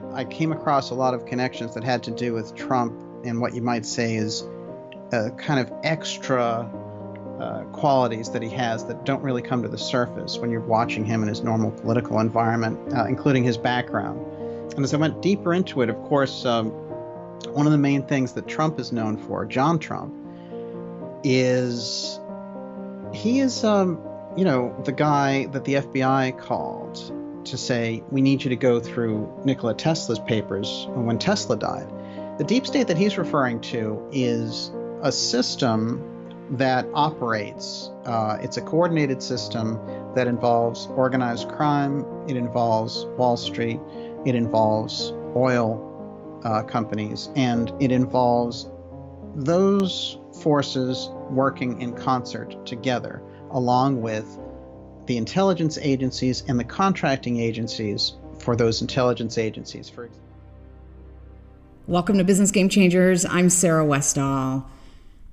that, I came across a lot of connections that had to do with Trump and what you might say is a kind of extra uh, qualities that he has that don't really come to the surface when you're watching him in his normal political environment, uh, including his background. And as I went deeper into it, of course, um, one of the main things that Trump is known for, John Trump, is he is, um, you know, the guy that the FBI called to say, we need you to go through Nikola Tesla's papers when Tesla died. The deep state that he's referring to is a system that operates. Uh, it's a coordinated system that involves organized crime, it involves Wall Street, it involves oil uh, companies, and it involves those forces working in concert together, along with the intelligence agencies and the contracting agencies for those intelligence agencies. For Welcome to Business Game Changers. I'm Sarah Westall.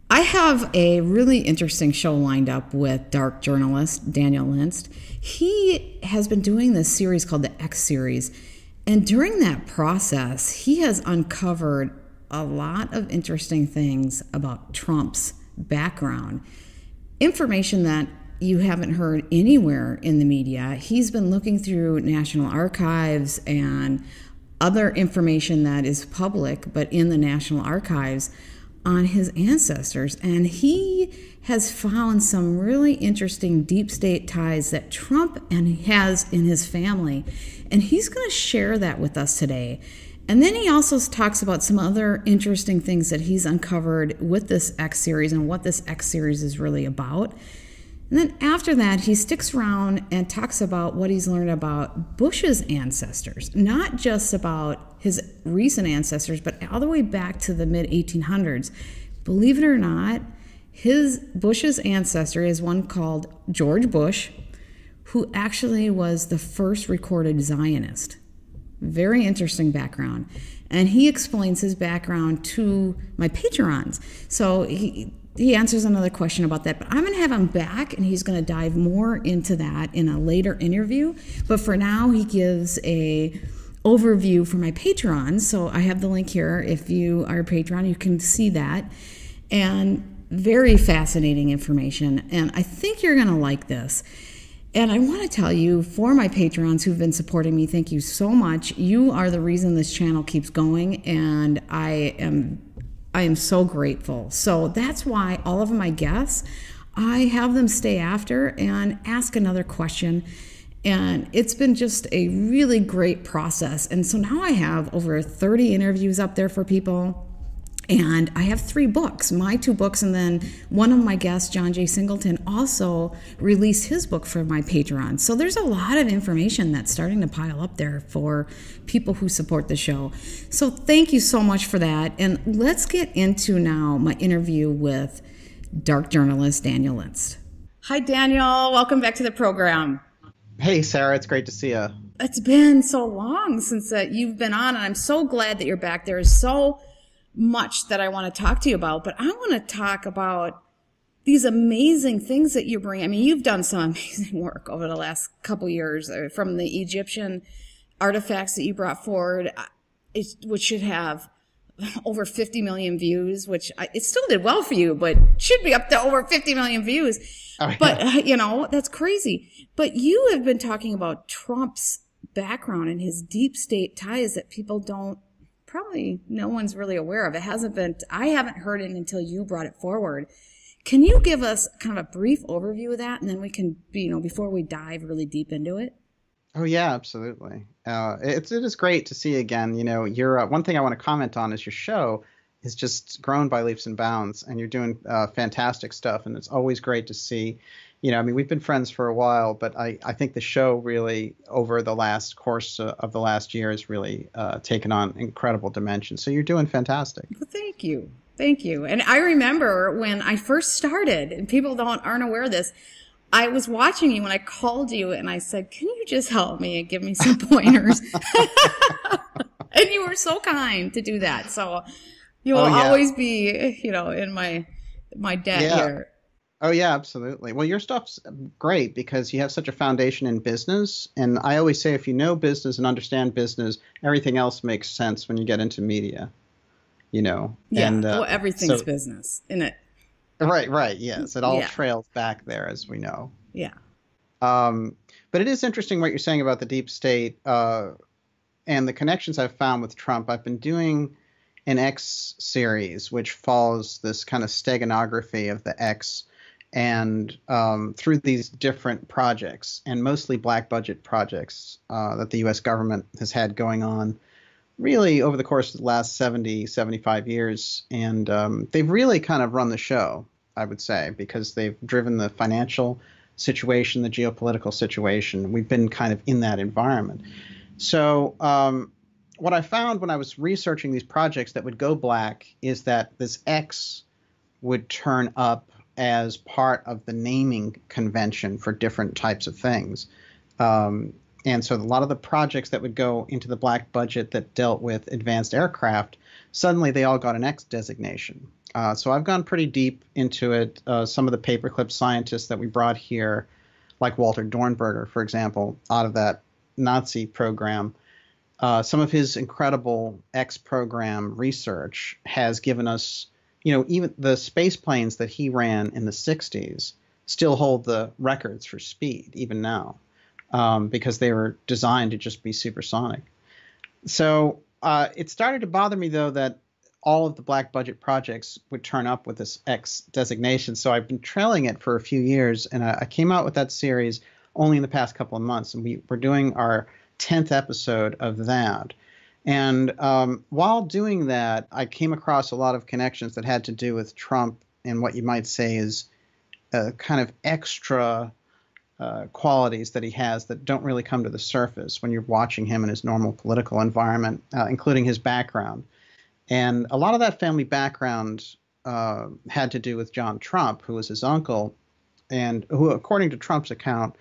I have a really interesting show lined up with dark journalist Daniel Liszt. He has been doing this series called the X Series. And during that process, he has uncovered a lot of interesting things about Trump's background. Information that you haven't heard anywhere in the media. He's been looking through National Archives and other information that is public, but in the National Archives on his ancestors. And he has found some really interesting deep state ties that Trump and has in his family. And he's going to share that with us today. And then he also talks about some other interesting things that he's uncovered with this X series and what this X series is really about. And then after that, he sticks around and talks about what he's learned about Bush's ancestors, not just about his recent ancestors, but all the way back to the mid 1800s. Believe it or not, his Bush's ancestor is one called George Bush, who actually was the first recorded Zionist. Very interesting background. And he explains his background to my patrons. So he he answers another question about that, but I'm going to have him back and he's going to dive more into that in a later interview. But for now, he gives a overview for my Patreon. So I have the link here. If you are a Patreon, you can see that. And very fascinating information. And I think you're going to like this. And I want to tell you, for my patrons who've been supporting me, thank you so much. You are the reason this channel keeps going, and I am I am so grateful. So that's why all of my guests, I have them stay after and ask another question. And it's been just a really great process. And so now I have over 30 interviews up there for people. And I have three books, my two books, and then one of my guests, John J. Singleton, also released his book for my Patreon. So there's a lot of information that's starting to pile up there for people who support the show. So thank you so much for that. And let's get into now my interview with dark journalist Daniel Liszt. Hi, Daniel. Welcome back to the program. Hey, Sarah. It's great to see you. It's been so long since uh, you've been on, and I'm so glad that you're back. There is so much that I want to talk to you about, but I want to talk about these amazing things that you bring. I mean, you've done some amazing work over the last couple years uh, from the Egyptian artifacts that you brought forward, which should have over 50 million views, which I, it still did well for you, but should be up to over 50 million views. Oh, yeah. But, uh, you know, that's crazy. But you have been talking about Trump's background and his deep state ties that people don't probably no one's really aware of. It hasn't been, I haven't heard it until you brought it forward. Can you give us kind of a brief overview of that? And then we can, you know, before we dive really deep into it. Oh yeah, absolutely. Uh, it's it is great to see again. You know, your uh, one thing I want to comment on is your show is just grown by leaps and bounds, and you're doing uh, fantastic stuff. And it's always great to see you know, I mean, we've been friends for a while, but I, I think the show really, over the last course of the last year, has really uh, taken on incredible dimensions. So you're doing fantastic. Well, thank you. Thank you. And I remember when I first started, and people don't aren't aware of this, I was watching you when I called you and I said, Can you just help me and give me some pointers? and you were so kind to do that. So you will oh, yeah. always be, you know, in my my debt yeah. here. Oh yeah, absolutely. Well, your stuff's great because you have such a foundation in business, and I always say if you know business and understand business, everything else makes sense when you get into media. You know. Yeah. And, uh, well, everything's so, business in it. Right. Right. Yes. It all yeah. trails back there, as we know. Yeah. Um, but it is interesting what you're saying about the deep state uh, and the connections I've found with Trump. I've been doing an X series, which follows this kind of steganography of the X and um, through these different projects and mostly black budget projects uh, that the U.S. government has had going on really over the course of the last 70, 75 years. And um, they've really kind of run the show, I would say, because they've driven the financial situation, the geopolitical situation. We've been kind of in that environment. So, um, what I found when I was researching these projects that would go black is that this X would turn up as part of the naming convention for different types of things. Um, and so a lot of the projects that would go into the black budget that dealt with advanced aircraft, suddenly they all got an X designation. Uh, so I've gone pretty deep into it. Uh, some of the paperclip scientists that we brought here, like Walter Dornberger, for example, out of that Nazi program, uh, some of his incredible X program research has given us you know, even the space planes that he ran in the 60s still hold the records for speed, even now, um, because they were designed to just be supersonic. So uh, it started to bother me, though, that all of the black budget projects would turn up with this X designation. So I've been trailing it for a few years, and I, I came out with that series only in the past couple of months, and we, we're doing our 10th episode of that. And um, while doing that, I came across a lot of connections that had to do with Trump and what you might say is a kind of extra uh, qualities that he has that don't really come to the surface when you're watching him in his normal political environment, uh, including his background. And a lot of that family background uh, had to do with John Trump, who was his uncle, and who, according to Trump's account,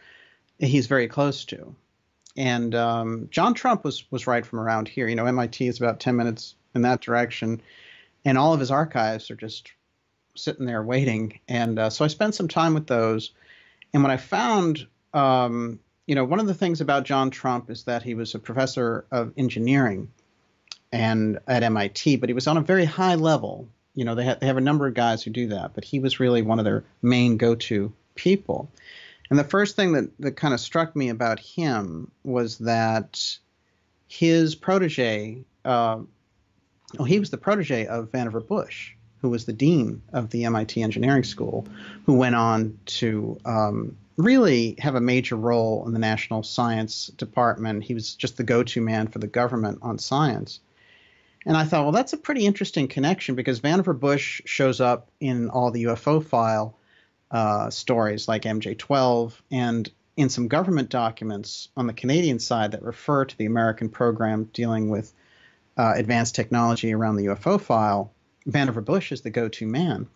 he's very close to. And um, John Trump was was right from around here. You know, MIT is about ten minutes in that direction, and all of his archives are just sitting there waiting. And uh, so I spent some time with those. And what I found, um, you know, one of the things about John Trump is that he was a professor of engineering and at MIT, but he was on a very high level. You know, they, ha- they have a number of guys who do that, but he was really one of their main go-to people. And the first thing that, that kind of struck me about him was that his protege, uh, he was the protege of Vannevar Bush, who was the dean of the MIT Engineering School, who went on to um, really have a major role in the National Science Department. He was just the go to man for the government on science. And I thought, well, that's a pretty interesting connection because Vannevar Bush shows up in all the UFO file uh, stories like MJ12 and in some government documents on the Canadian side that refer to the American program dealing with uh, advanced technology around the UFO file, Vannevar Bush is the go to man.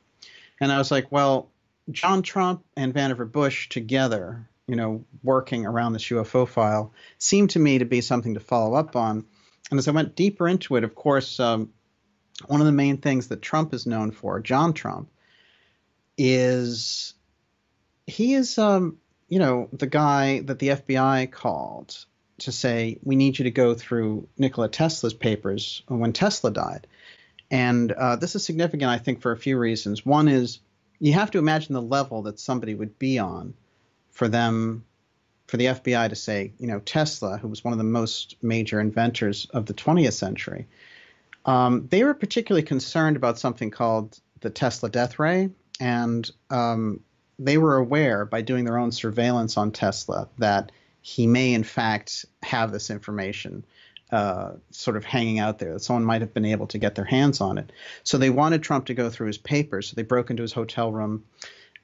And I was like, well, John Trump and Vannevar Bush together, you know, working around this UFO file, seemed to me to be something to follow up on. And as I went deeper into it, of course, um, one of the main things that Trump is known for, John Trump, is he is um you know the guy that the FBI called to say we need you to go through Nikola Tesla's papers when Tesla died, and uh, this is significant I think for a few reasons. One is you have to imagine the level that somebody would be on for them for the FBI to say you know Tesla, who was one of the most major inventors of the 20th century. Um, they were particularly concerned about something called the Tesla death ray, and um, they were aware by doing their own surveillance on Tesla that he may in fact have this information uh, sort of hanging out there that someone might have been able to get their hands on it. So they wanted Trump to go through his papers. So they broke into his hotel room.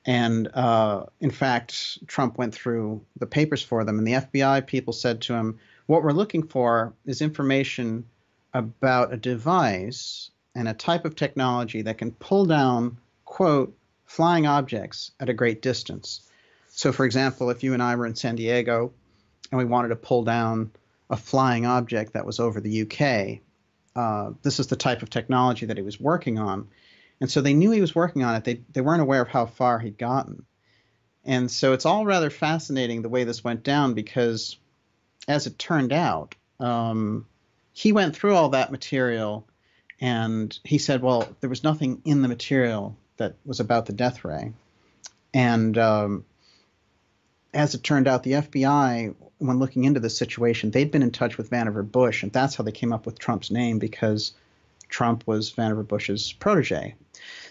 And uh, in fact, Trump went through the papers for them. And the FBI people said to him, What we're looking for is information about a device and a type of technology that can pull down, quote, flying objects at a great distance. So, for example, if you and I were in San Diego and we wanted to pull down a flying object that was over the UK, uh, this is the type of technology that he was working on. And so they knew he was working on it. They, they weren't aware of how far he'd gotten. And so it's all rather fascinating the way this went down because, as it turned out, um, he went through all that material and he said, well, there was nothing in the material that was about the death ray. And um, as it turned out, the FBI, when looking into this situation, they'd been in touch with Vannevar Bush, and that's how they came up with Trump's name because Trump was Vannevar Bush's protege.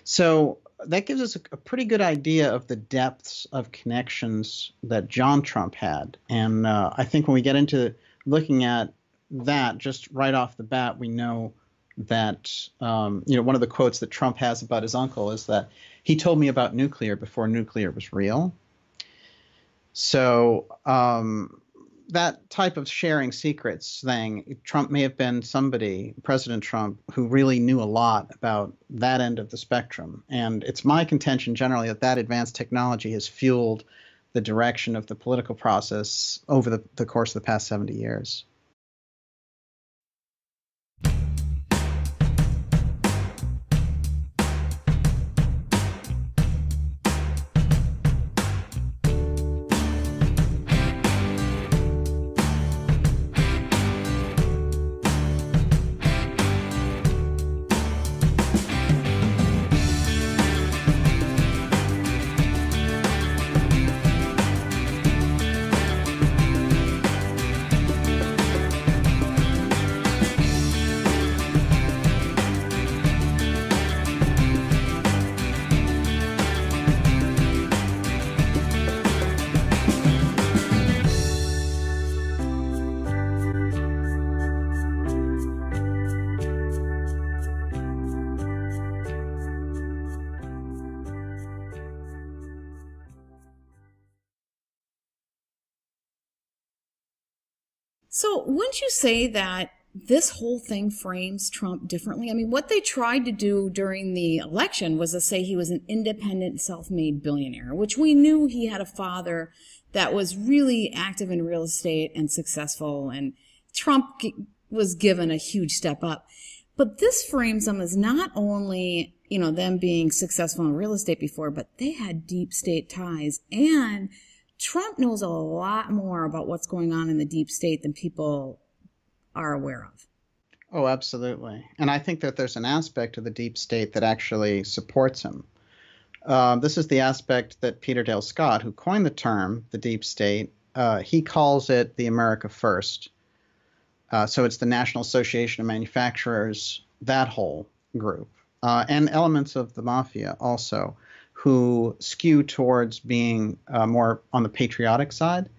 So that gives us a, a, pretty good idea of the depths of connections that John Trump had. And uh, I think when we get into looking at that, just right off the bat, we know that um, you know one of the quotes that Trump has about his uncle is that he told me about nuclear before nuclear was real. So um, that type of sharing secrets thing, Trump may have been somebody, President Trump, who really knew a lot about that end of the spectrum. And it's my contention generally that that advanced technology has fueled the direction of the political process over the, the course of the past 70 years. So, wouldn't you say that this whole thing frames Trump differently? I mean, what they tried to do during the election was to say he was an independent, self made billionaire, which we knew he had a father that was really active in real estate and successful, and Trump was given a huge step up. But this frames them as not only, you know, them being successful in real estate before, but they had deep state ties and Trump knows a lot more about what's going on in the deep state than people are aware of. Oh, absolutely. And I think that there's an aspect of the deep state that actually supports him. Uh, this is the aspect that Peter Dale Scott, who coined the term the deep state, uh, he calls it the America First. Uh, so it's the National Association of Manufacturers, that whole group, uh, and elements of the mafia also who skew towards being uh, more on the patriotic side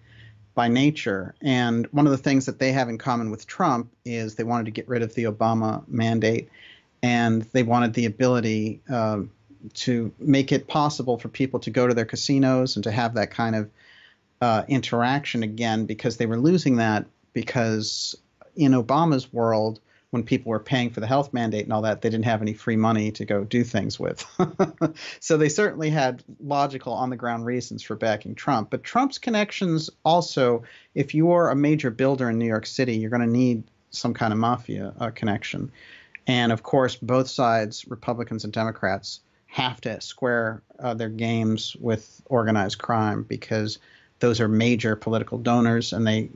by nature. And one of the things that they have in common with Trump is they wanted to get rid of the Obama mandate and they wanted the ability uh, to make it possible for people to go to their casinos and to have that kind of uh, interaction again because they were losing that because in Obama's world, when people were paying for the health mandate and all that, they didn't have any free money to go do things with. so they certainly had logical on the ground reasons for backing Trump. But Trump's connections also, if you're a major builder in New York City, you're going to need some kind of mafia uh, connection. And of course, both sides, Republicans and Democrats, have to square uh, their games with organized crime because those are major political donors and they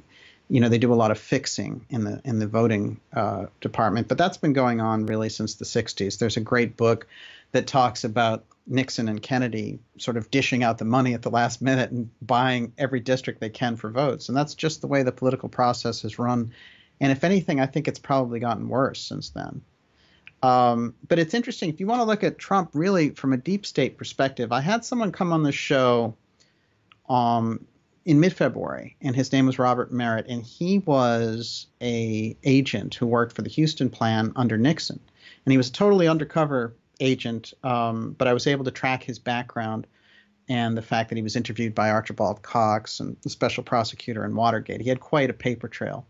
you know they do a lot of fixing in the in the voting uh, department, but that's been going on really since the 60s. There's a great book that talks about Nixon and Kennedy sort of dishing out the money at the last minute and buying every district they can for votes, and that's just the way the political process has run. And if anything, I think it's probably gotten worse since then. Um, but it's interesting if you want to look at Trump really from a deep state perspective. I had someone come on the show um, in mid-February, and his name was Robert Merritt, and he was a agent who worked for the Huston plan under Nixon, and he was a totally undercover agent. Um, but I was able to track his background and the fact that he was interviewed by Archibald Cox and the special prosecutor in Watergate. He had quite a paper trail,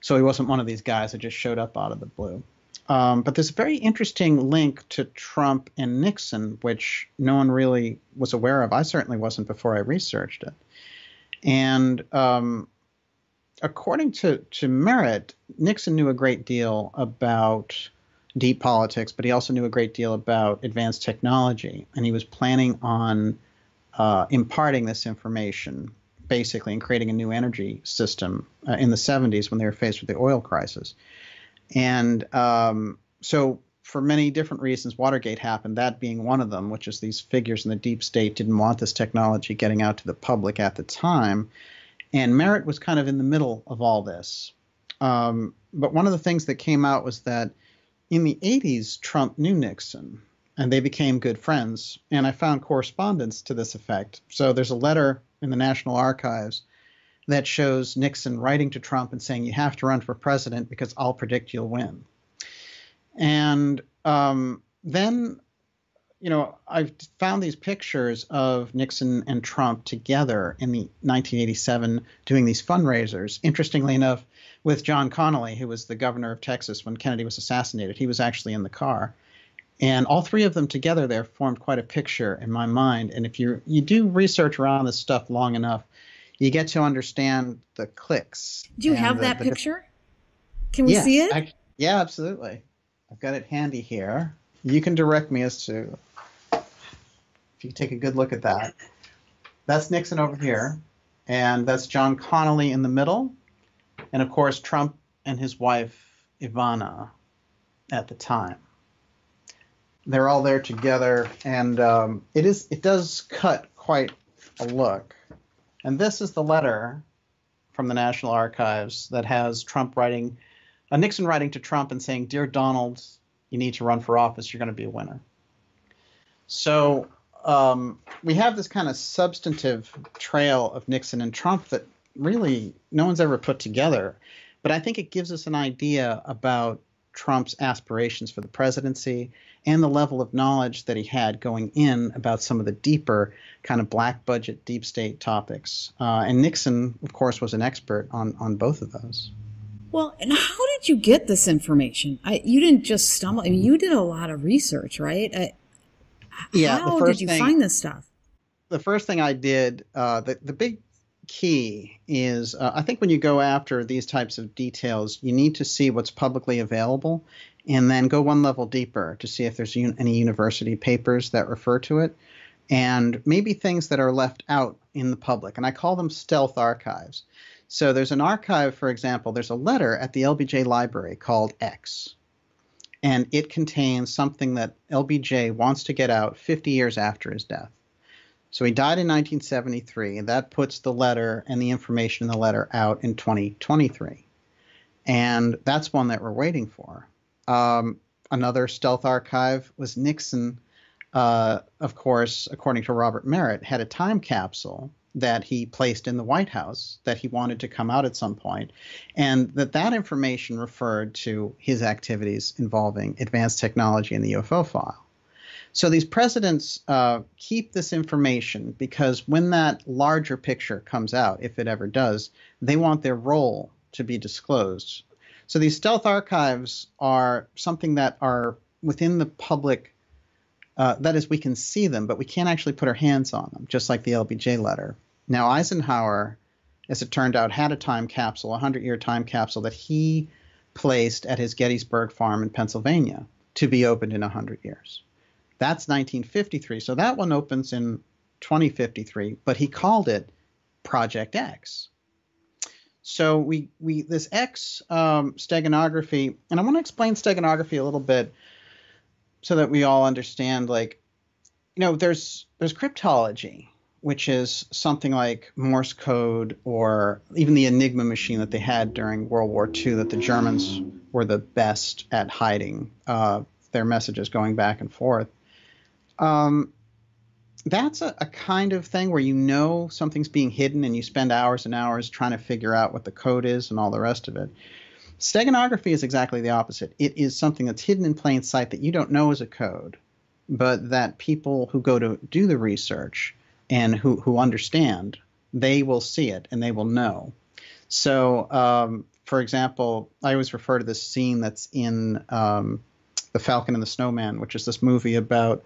so he wasn't one of these guys that just showed up out of the blue. Um, but there's a very interesting link to Trump and Nixon, which no one really was aware of. I certainly wasn't before I researched it. And um, according to, to Merritt, Nixon knew a great deal about deep politics, but he also knew a great deal about advanced technology, and he was planning on uh, imparting this information basically and creating a new energy system uh, in the 70s when they were faced with the oil crisis. And um, so, for many different reasons, Watergate happened, that being one of them, which is these figures in the deep state didn't want this technology getting out to the public at the time. And Merritt was kind of in the middle of all this. Um, but one of the things that came out was that in the 80s, Trump knew Nixon and they became good friends. And I found correspondence to this effect. So there's a letter in the National Archives that shows Nixon writing to Trump and saying, You have to run for president because I'll predict you'll win. And um, then, you know, I've found these pictures of Nixon and Trump together in the 1987 doing these fundraisers. Interestingly enough, with John Connally, who was the governor of Texas when Kennedy was assassinated, he was actually in the car. And all three of them together there formed quite a picture in my mind. And if you you do research around this stuff long enough, you get to understand the clicks. Do you have the, that the, picture? Can we see it? I, yeah, absolutely. I've got it handy here. You can direct me as to if you take a good look at that. That's Nixon over here, and that's John Connally in the middle, and of course Trump and his wife Ivana at the time they're all there together, and um, it is it does cut quite a look. And this is the letter from the National Archives that has Trump writing, uh, Nixon writing to Trump and saying, "Dear Donald, you need to run for office. You're going to be a winner." So um, we have this kind of substantive trail of Nixon and Trump that really no one's ever put together. But I think it gives us an idea about Trump's aspirations for the presidency and the level of knowledge that he had going in about some of the deeper kind of black budget deep state topics. Uh, and Nixon, of course, was an expert on on both of those. Well, and how did you get this information? I, you didn't just stumble. I mean, you did a lot of research, right? I, yeah. How did you thing, find this stuff? The first thing I did, uh, the the big key is uh, I think when you go after these types of details, you need to see what's publicly available and then go one level deeper to see if there's un- any university papers that refer to it and maybe things that are left out in the public. And I call them stealth archives. So there's an archive, for example, there's a letter at the LBJ library called X. And it contains something that LBJ wants to get out 50 years after his death. So he died in 1973, and that puts the letter and the information in the letter out in 2023. And that's one that we're waiting for. Um, another stealth archive was Nixon, uh, of course, according to Robert Merritt, had a time capsule that he placed in the White House that he wanted to come out at some point, and that that information referred to his activities involving advanced technology in the UFO file. So these presidents uh, keep this information because when that larger picture comes out, if it ever does, they want their role to be disclosed so these stealth archives are something that are within the public. Uh, that is, we can see them, but we can't actually put our hands on them, just like the LBJ letter. Now, Eisenhower, as it turned out, had a time capsule, a 100 year time capsule that he placed at his Gettysburg farm in Pennsylvania to be opened in 100 years. That's 1953. So that one opens in 2053, but he called it Project X. So we we this X um, steganography, and I want to explain steganography a little bit so that we all understand. Like, you know, there's there's cryptology, which is something like Morse code or even the Enigma machine that they had during World War II, that the Germans were the best at hiding uh, their messages going back and forth. Um, that's a, a, kind of thing where you know something's being hidden and you spend hours and hours trying to figure out what the code is and all the rest of it. Steganography is exactly the opposite. It is something that's hidden in plain sight that you don't know is a code, but that people who go to do the research and who, who understand, they will see it and they will know. So, um, for example, I always refer to this scene that's in um, The Falcon and the Snowman, which is this movie about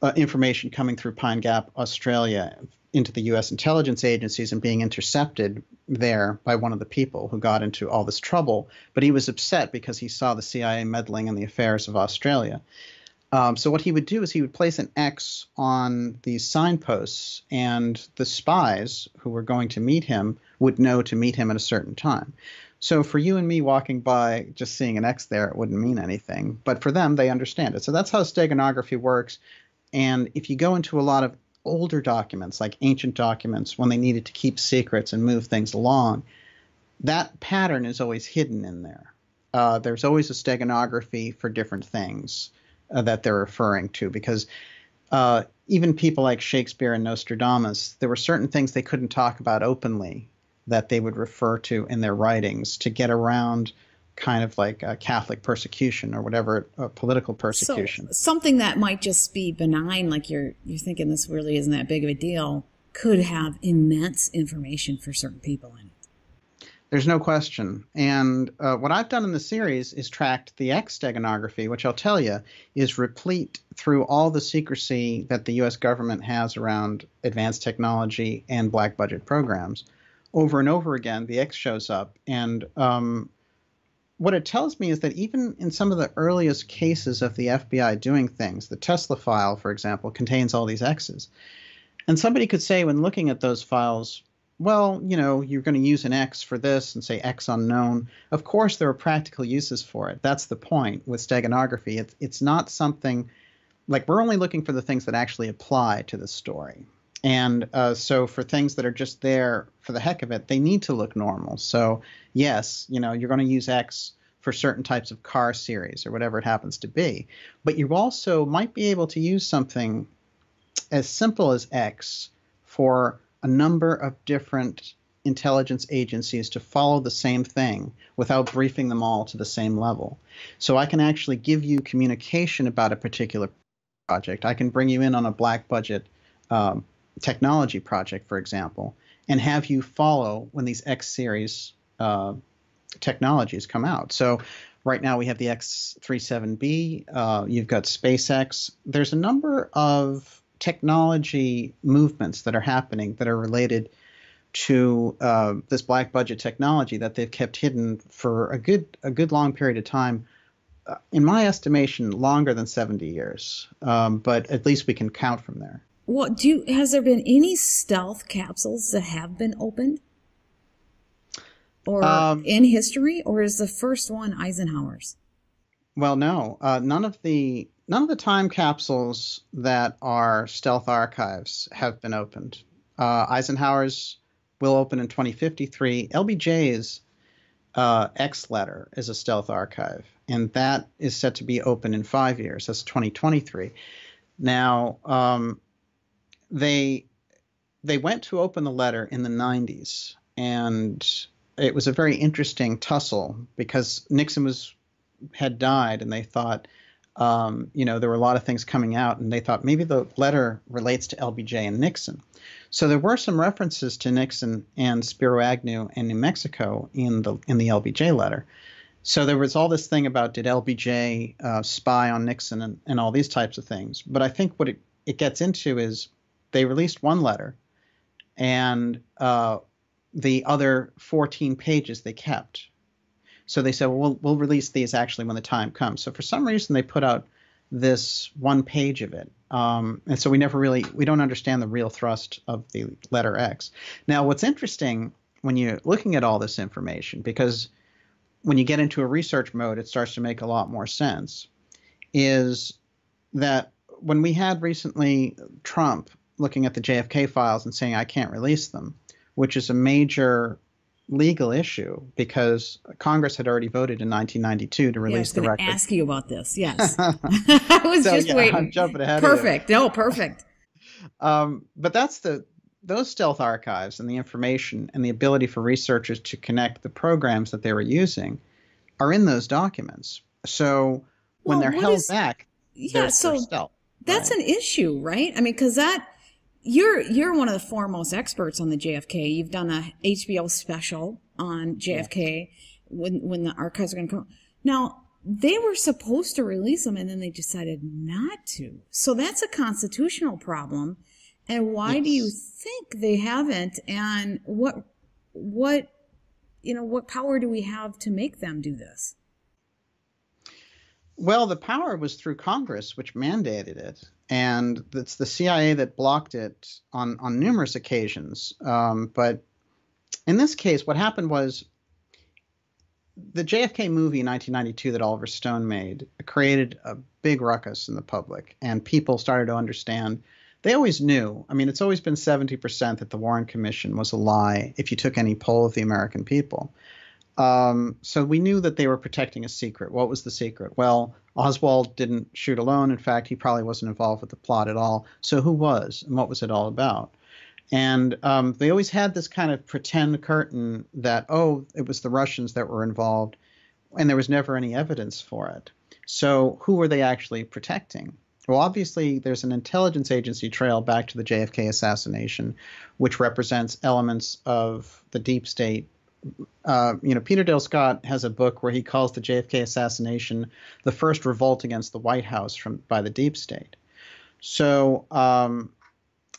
uh, information coming through Pine Gap, Australia, into the U.S. intelligence agencies and being intercepted there by one of the people who got into all this trouble. But he was upset because he saw the CIA meddling in the affairs of Australia. Um, so what he would do is he would place an X on these signposts, and the spies who were going to meet him would know to meet him at a certain time. So for you and me walking by, just seeing an X there, it wouldn't mean anything. But for them, they understand it. So that's how steganography works. And if you go into a lot of older documents, like ancient documents, when they needed to keep secrets and move things along, that pattern is always hidden in there. Uh, there's always a steganography for different things uh, that they're referring to because uh, even people like Shakespeare and Nostradamus, there were certain things they couldn't talk about openly that they would refer to in their writings to get around kind of like Catholic persecution or whatever political persecution. So something that might just be benign, like you're you're thinking this really isn't that big of a deal, could have immense information for certain people in it. There's no question. And uh, what I've done in the series is tracked the X steganography, which I'll tell you is replete through all the secrecy that the U.S. government has around advanced technology and black budget programs. Over and over again, the X shows up. And um, what it tells me is that even in some of the earliest cases of the FBI doing things, the Tesla file, for example, contains all these X's. And somebody could say, when looking at those files, well, you know, you're going to use an X for this and say X unknown. Of course, there are practical uses for it. That's the point with steganography. It's, it's not something like we're only looking for the things that actually apply to the story. And uh, so for things that are just there for the heck of it, they need to look normal. So, yes, you know, you're going to use X for certain types of car series or whatever it happens to be. But you also might be able to use something as simple as X for a number of different intelligence agencies to follow the same thing without briefing them all to the same level. So I can actually give you communication about a particular project. I can bring you in on a black budget um, technology project, for example, and have you follow when these X series uh, technologies come out. So right now we have the X37B, uh, you've got SpaceX. There's a number of technology movements that are happening that are related to uh, this black budget technology that they've kept hidden for a good a good long period of time. Uh, in my estimation, longer than 70 years, um, but at least we can count from there. What do you, has there been any stealth capsules that have been opened, or um, in history, or is the first one Eisenhower's? Well, no, uh, none of the none of the time capsules that are stealth archives have been opened. Uh, Eisenhower's will open in 2053. LBJ's uh, X letter is a stealth archive, and that is set to be open in five years. That's 2023. Now, um, they they went to open the letter in the 90s, and it was a very interesting tussle because Nixon was had died, and they thought um, you know, there were a lot of things coming out, and they thought maybe the letter relates to LBJ and Nixon. So there were some references to Nixon and Spiro Agnew and New Mexico in the in the LBJ letter. So there was all this thing about did LBJ uh, spy on Nixon and, and all these types of things. But I think what it, it gets into is they released one letter, and uh, the other 14 pages they kept. So they said, well, we'll, we'll release these actually when the time comes. So for some reason, they put out this one page of it. Um, and so we never really, we don't understand the real thrust of the letter X. Now, what's interesting when you're looking at all this information, because when you get into a research mode, it starts to make a lot more sense, is that when we had recently Trump looking at the JFK files and saying, I can't release them, which is a major legal issue because Congress had already voted in 1992 to release yeah, the record. Ask you about this, yes. I was so, just yeah, waiting. I'm jumping ahead. Perfect. No, perfect. um, but that's the those stealth archives and the information and the ability for researchers to connect the programs that they were using are in those documents. So when well, they're held is, back, yeah, so stealth, that's right? an issue, right? I mean, because that you're you're one of the foremost experts on the JFK. You've done a HBO special on JFK when when the archives are going to come. Now they were supposed to release them, and then they decided not to. So that's a constitutional problem. And why yes. do you think they haven't? And what what you know what power do we have to make them do this? Well, the power was through Congress, which mandated it, and it's the CIA that blocked it on on numerous occasions. Um, but in this case, what happened was the JFK movie in 1992 that Oliver Stone made created a big ruckus in the public, and people started to understand. They always knew. I mean, it's always been 70% that the Warren Commission was a lie if you took any poll of the American people. Um, so we knew that they were protecting a secret. What was the secret? Well, Oswald didn't shoot alone. In fact, he probably wasn't involved with the plot at all. So who was, and what was it all about? And um, they always had this kind of pretend curtain that, oh, it was the Russians that were involved, and there was never any evidence for it. So who were they actually protecting? Well, obviously, there's an intelligence agency trail back to the JFK assassination, which represents elements of the deep state. Uh, you know, Peter Dale Scott has a book where he calls the JFK assassination the first revolt against the White House from by the deep state. So, um,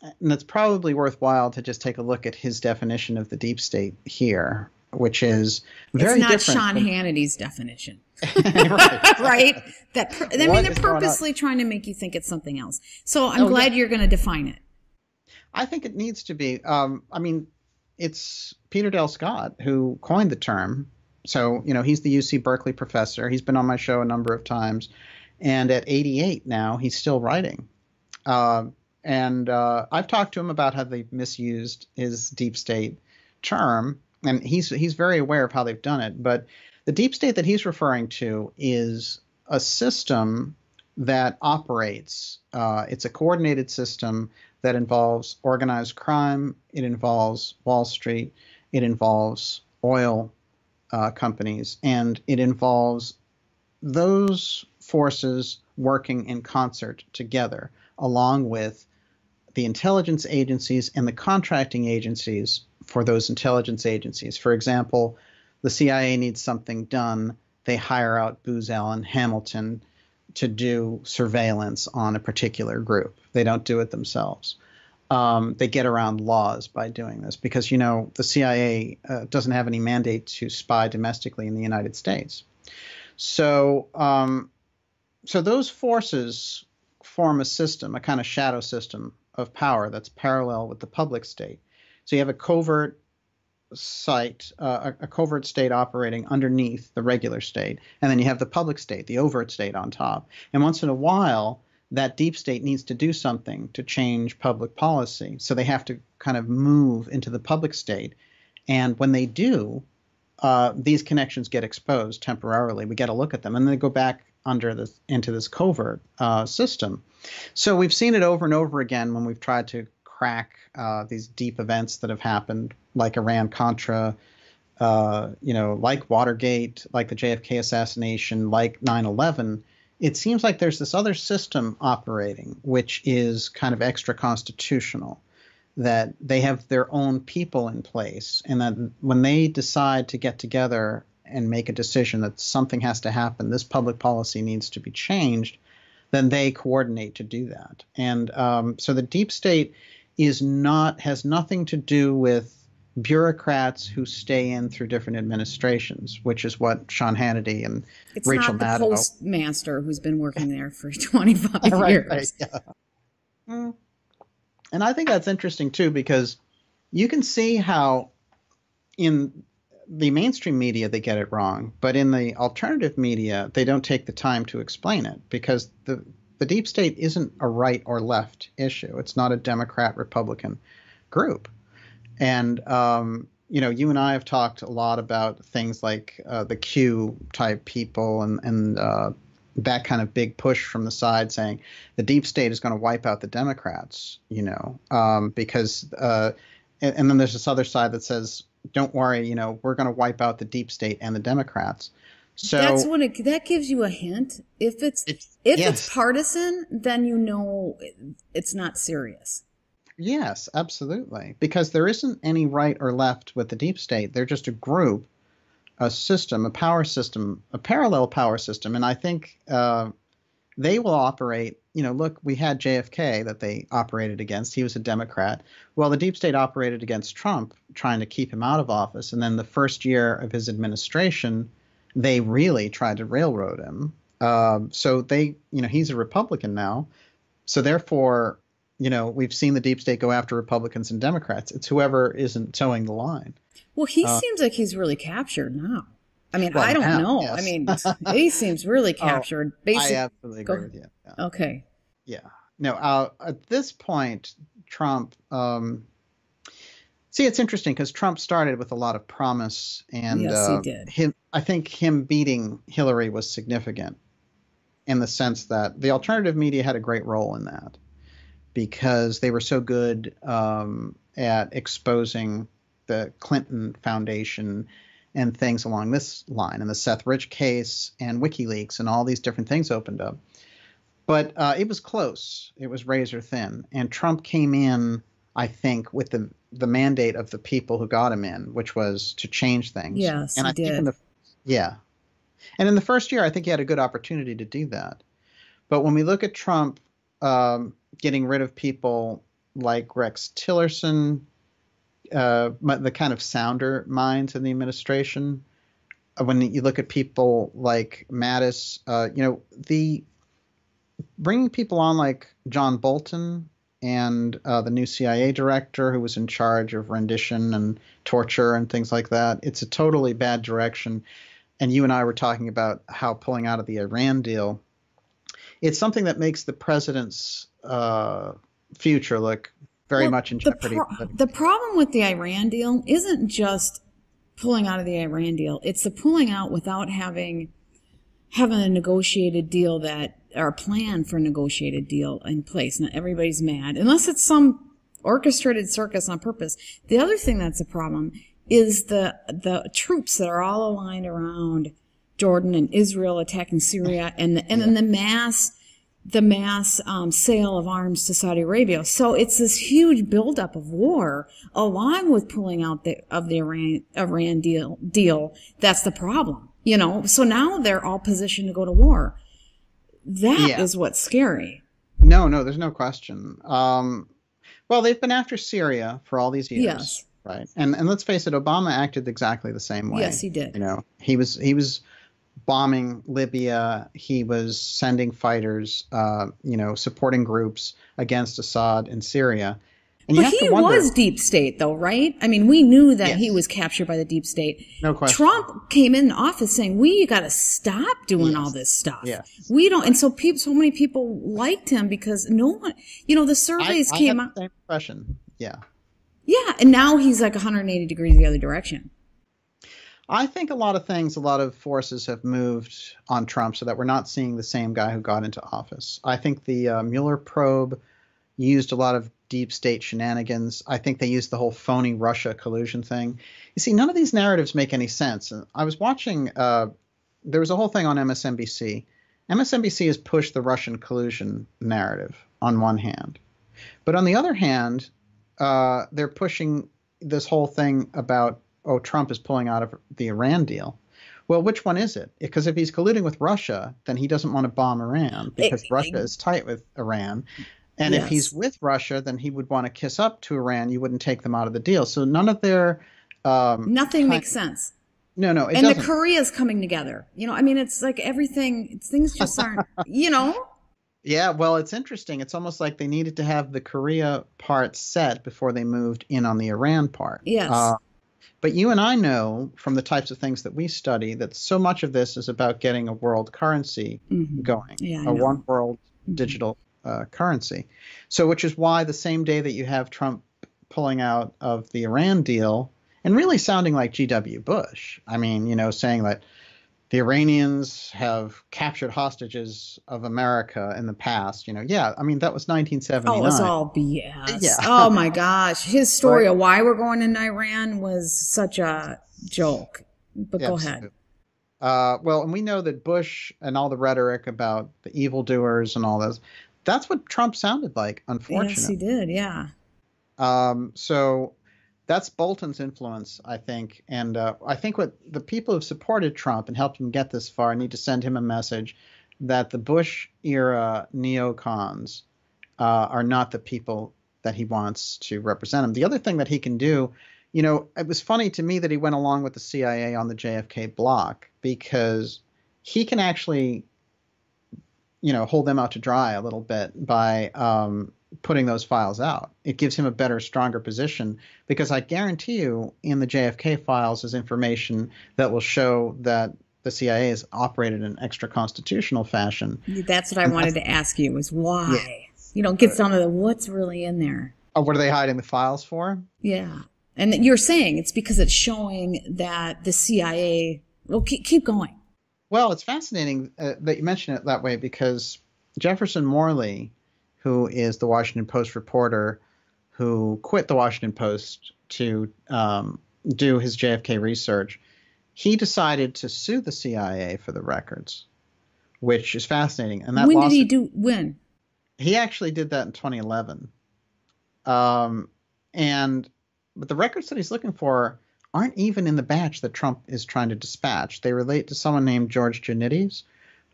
and it's probably worthwhile to just take a look at his definition of the deep state here, which is very it's not Sean from... Hannity's definition. right. right? That I mean, what they're purposely trying to make you think it's something else. So I'm oh, glad yeah. you're going to define it. I think it needs to be. Um, I mean, it's Peter Dale Scott who coined the term. So you know, he's the UC Berkeley professor. He's been on my show a number of times, and at 88 now, he's still writing. Uh, and uh, I've talked to him about how they've misused his deep state term, and he's he's very aware of how they've done it. But the deep state that he's referring to is a system that operates. Uh, it's a coordinated system that involves organized crime. It involves Wall Street. It involves oil uh, companies, and it involves those forces working in concert together, along with the intelligence agencies and the contracting agencies for those intelligence agencies. For example, the CIA needs something done, they hire out Booz Allen Hamilton to do surveillance on a particular group. They don't do it themselves. Um, they get around laws by doing this because, you know, the CIA uh, doesn't have any mandate to spy domestically in the United States. So, um, so those forces form a system, a kind of shadow system of power that's parallel with the public state. So you have a covert site, uh, a, a covert state operating underneath the regular state, and then you have the public state, the overt state on top. And once in a while, that deep state needs to do something to change public policy. So they have to kind of move into the public state. And when they do, uh, these connections get exposed temporarily. We get a look at them, and then they go back under this into this covert uh, system. So we've seen it over and over again when we've tried to crack uh, these deep events that have happened, like Iran Contra, uh, you know, like Watergate, like the JFK assassination, like 9/11. It seems like there's this other system operating, which is kind of extra constitutional that they have their own people in place and that when they decide to get together and make a decision that something has to happen, this public policy needs to be changed, then they coordinate to do that. And um, so the deep state is not has nothing to do with bureaucrats who stay in through different administrations, which is what Sean Hannity and it's Rachel not the Maddow. postmaster who's been working there for 25 right, years. Right, yeah. mm. And I think that's interesting too because you can see how in the mainstream media they get it wrong, but in the alternative media they don't take the time to explain it because the the deep state isn't a right or left issue. It's not a Democrat Republican group, and um, you know you and I have talked a lot about things like uh, the Q type people and and uh, that kind of big push from the side saying the deep state is going to wipe out the Democrats, you know, um, because uh, and, and, then there's this other side that says don't worry, you know, we're going to wipe out the deep state and the Democrats. So that's when it, that gives you a hint. If it's, it's if yes. it's partisan, then you know it's not serious. Yes, absolutely. Because there isn't any right or left with the deep state. They're just a group, a system, a power system, a parallel power system, and I think uh, they will operate you know, look, we had JFK that they operated against. He was a Democrat. Well, the deep state operated against Trump, trying to keep him out of office. And then the first year of his administration, they really tried to railroad him. Um, so they, you know, he's a Republican now. So therefore, you know, we've seen the deep state go after Republicans and Democrats. It's whoever isn't toeing the line. Well, he uh, seems like he's really captured now. I mean, well, I don't now, know. Yes. I mean, he seems really oh, captured. Oh, I absolutely agree Go, with you. Yeah. Okay. Yeah. No. Uh, at this point, Trump. Um, see, it's interesting because Trump started with a lot of promise, and yes, uh, he did. Him, I think him beating Hillary was significant, in the sense that the alternative media had a great role in that, because they were so good um, at exposing the Clinton Foundation and things along this line, and the Seth Rich case and WikiLeaks and all these different things opened up. But uh, it was close. It was razor thin, and Trump came in, I think, with the the mandate of the people who got him in, which was to change things. Yes, and I did. think in the yeah, and in the first year, I think he had a good opportunity to do that. But when we look at Trump um, getting rid of people like Rex Tillerson, uh, the kind of sounder minds in the administration. Uh, when you look at people like Mattis, uh, you know, the bringing people on like John Bolton and uh, the new CIA director who was in charge of rendition and torture and things like that, it's a totally bad direction. And you and I were talking about how pulling out of the Iran deal, it's something that makes the president's uh, future look very well, much in jeopardy. The, pro- the problem with the Iran deal isn't just pulling out of the Iran deal; it's the pulling out without having having a negotiated deal that or a plan for a negotiated deal in place. Not everybody's mad unless it's some orchestrated circus on purpose. The other thing that's a problem is the the troops that are all aligned around Jordan and Israel attacking Syria and the, and then the mass the mass um, sale of arms to Saudi Arabia. So it's this huge buildup of war, along with pulling out the, of the Iran, Iran deal. Deal that's the problem, you know. So now they're all positioned to go to war. That yeah. is what's scary. No, no, there's no question. Um, well, they've been after Syria for all these years. Yes. Right. And and let's face it, Obama acted exactly the same way. Yes, he did. You know, he was he was bombing Libya. He was sending fighters, uh, you know, supporting groups against Assad in Syria. And but he wonder, was deep state, though, right? I mean, we knew that yes. he was captured by the deep state. No question. Trump came in office saying, "We got to stop doing yes. all this stuff. Yes. We don't." And so, people, so many people liked him because no one, you know, the surveys I, came out. same impression. Yeah. Yeah, and now he's like 180 degrees the other direction. I think a lot of things, a lot of forces have moved on Trump so that we're not seeing the same guy who got into office. I think the uh, Mueller probe used a lot of deep state shenanigans. I think they used the whole phony Russia collusion thing. You see, none of these narratives make any sense. And I was watching, uh, there was a whole thing on MSNBC. MSNBC has pushed the Russian collusion narrative on one hand, but on the other hand, uh, they're pushing this whole thing about oh, Trump is pulling out of the Iran deal. Well, which one is it? Because if he's colluding with Russia, then he doesn't want to bomb Iran because it, Russia is tight with Iran. And yes. if he's with Russia, then he would want to kiss up to Iran. You wouldn't take them out of the deal. So none of their um, nothing kind, makes sense. No, no, and doesn't. the Korea's coming together. You know, I mean, it's like everything. Things just aren't. you know. Yeah, well, it's interesting. It's almost like they needed to have the Korea part set before they moved in on the Iran part. Yes. Uh, but you and I know from the types of things that we study that so much of this is about getting a world currency mm-hmm. going, yeah, a one world mm-hmm. digital uh, currency. So, which is why the same day that you have Trump pulling out of the Iran deal and really sounding like G.W. Bush, I mean, you know, saying that the Iranians have captured hostages of America in the past. You know, yeah, I mean that was 1979. Oh, it's all BS. Yeah. oh my gosh, his story right. of why we're going into Iran was such a joke. But go ahead. Uh, well, and we know that Bush and all the rhetoric about the evildoers and all this, that's what Trump sounded like, unfortunately. Yes, he did, yeah. Um, so that's Bolton's influence, I think. And uh, I think what the people who've supported Trump and helped him get this far need to send him a message. that the Bush era neocons uh, are not the people that he wants to represent him. The other thing that he can do, you know, it was funny to me that he went along with the CIA on the JFK block because he can actually, you know, hold them out to dry a little bit by um, putting those files out. It gives him a better, stronger position because I guarantee you, in the JFK files is information that will show that the CIA has operated in extra constitutional fashion. That's what I wanted to ask you: was why? Yeah. You know, get down to the what's really in there. Oh, what are they hiding the files for? Yeah, and you're saying it's because it's showing that the CIA. Well, keep, keep going. Well, it's fascinating uh, that you mention it that way because Jefferson Morley, who is the Washington Post reporter who quit the Washington Post to um, do his JFK research, he decided to sue the CIA for the records, which is fascinating. And that when did he do? When? He actually did that in 2011. Um, and but the records that he's looking for aren't even in the batch that Trump is trying to dispatch. They relate to someone named George Joannides,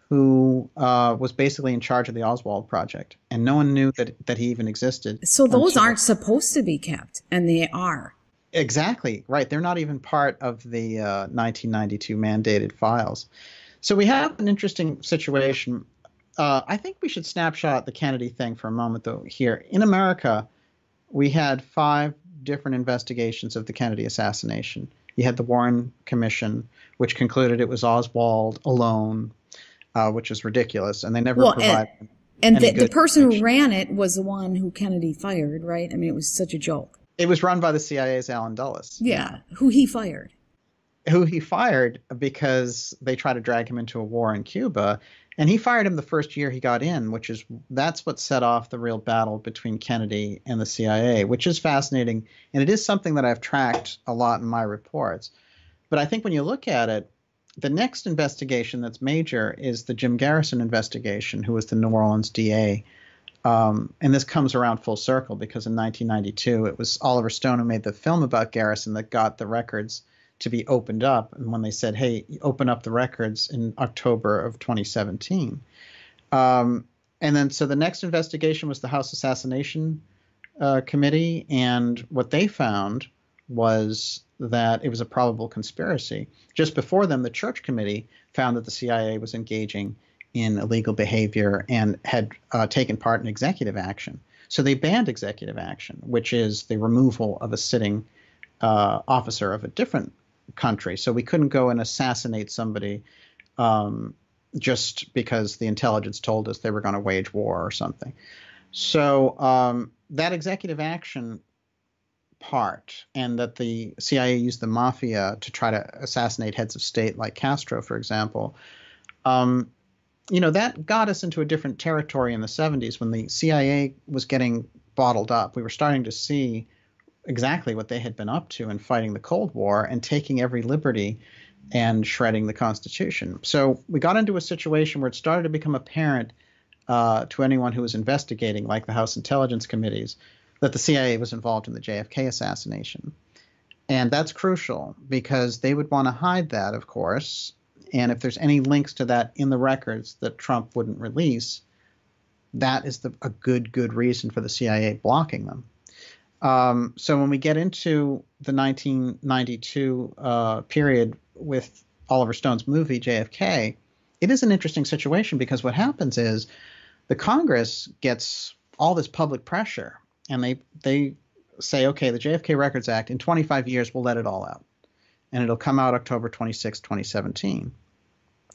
who uh, was basically in charge of the Oswald project, and no one knew that that he even existed. So those aren't supposed to be kept, and they are. Exactly right. They're not even part of the uh, 1992 mandated files. So we have an interesting situation. Uh, I think we should snapshot the Kennedy thing for a moment, though. Here in America, we had five different investigations of the Kennedy assassination. You had the Warren Commission, which concluded it was Oswald alone, uh, which is ridiculous, and they never well, provided. And, and the, the person who ran it was the one who Kennedy fired, right? I mean, it was such a joke. It was run by the CIA's Allen Dulles. Yeah, who he fired. Who he fired because they tried to drag him into a war in Cuba, and he fired him the first year he got in, which is that's what set off the real battle between Kennedy and the CIA, which is fascinating, and it is something that I've tracked a lot in my reports. But I think when you look at it, the next investigation that's major is the Jim Garrison investigation, who was the New Orleans DA. Um, and this comes around full circle because in 1992 it was Oliver Stone who made the film about Garrison that got the records to be opened up. And when they said, "Hey, open up the records" in October of 2017, um, and then so the next investigation was the House Assassination uh, Committee, and what they found was that it was a probable conspiracy. Just before them, the Church Committee found that the CIA was engaging in illegal behavior and had uh, taken part in executive action. So they banned executive action, which is the removal of a sitting uh, officer of a different country. So we couldn't go and assassinate somebody um, just because the intelligence told us they were going to wage war or something. So um, that executive action part, and that the CIA used the mafia to try to assassinate heads of state like Castro, for example. Um, you know, that got us into a different territory in the 70s when the CIA was getting bottled up. We were starting to see exactly what they had been up to in fighting the Cold War and taking every liberty and shredding the Constitution. So we got into a situation where it started to become apparent uh, to anyone who was investigating, like the House Intelligence Committees, that the CIA was involved in the JFK assassination. And that's crucial because they would want to hide that, of course. And if there's any links to that in the records that Trump wouldn't release, that is the, a good, good reason for the CIA blocking them. Um, so when we get into the 1992 uh, period with Oliver Stone's movie JFK, it is an interesting situation because what happens is the Congress gets all this public pressure, and they they say, okay, the JFK Records Act in 25 years we'll let it all out, and it'll come out October 26, 2017.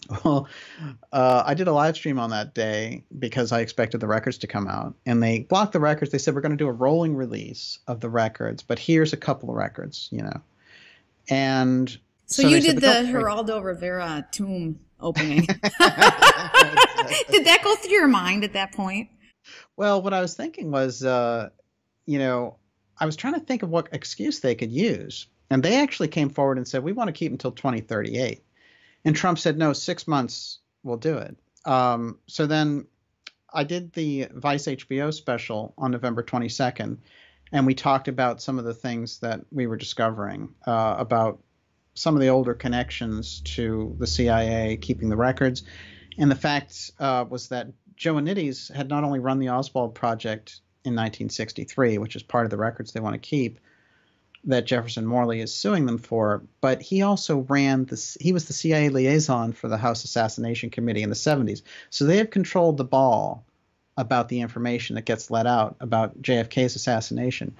Well, uh, I did a live stream on that day because I expected the records to come out, and they blocked the records. They said we're going to do a rolling release of the records, but here's a couple of records, you know. And so, so you did the Geraldo Rivera tomb opening. did that go through your mind at that point? Well, what I was thinking was, uh, you know, I was trying to think of what excuse they could use, and they actually came forward and said we want to keep until 2038. And Trump said, no, six months will do it. Um, so then I did the Vice HBO special on November 22nd, and we talked about some of the things that we were discovering uh, about some of the older connections to the CIA keeping the records. And the fact uh, was that Joannides had not only run the Oswald project in 1963, which is part of the records they want to keep, that Jefferson Morley is suing them for, but he also ran this. he was the CIA liaison for the House Assassination Committee in the 70s. So they have controlled the ball about the information that gets let out about JFK's assassination.